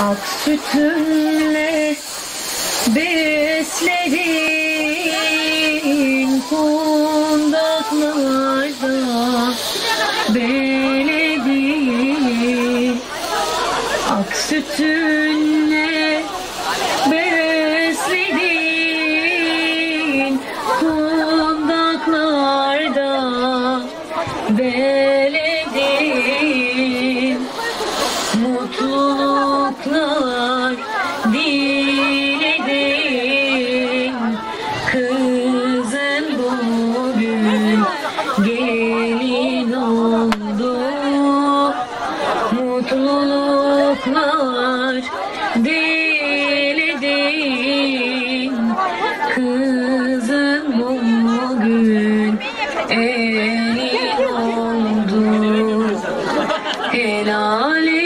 Ak sütünle besledin kundaklarda beledin Ak sütünle besledin kundaklarda beledin Mutluluklar mümin oldu. Mutluluklar diledim Kızım o gün elin oldu. Helal